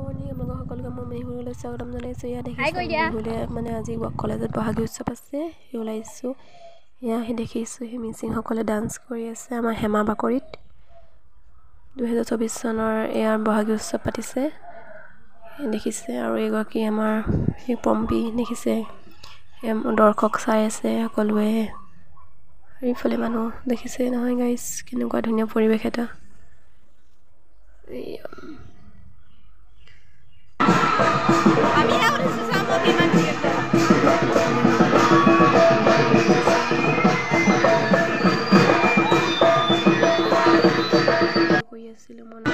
Morning আপোনালোক সকলোকে মই মেহুৰলৈ স্বাগতম জনাইছোঁ। ইয়াত দেখিছোঁ মেহুলে মানে আজি কলেজত বহাগী উৎসৱ আছে সেই ওলাইছোঁ। এয়া আহি দেখিছোঁ সেই মিচিংসকলে ডান্স কৰি আছে আমাৰ হেমা বাকৰিত। দুহেজাৰ চৌবিছ চনৰ এয়াৰ বহাগী উৎসৱ পাতিছে। দেখিছে আৰু এগৰাকী আমাৰ সেই পম্পী দেখিছে। দৰ্শক চাই আছে সকলোৱে। এইফালে মানুহ দেখিছে নহয় গাইজ কেনেকুৱা ধুনীয়া পৰিৱেশ এটা। ছিল মনে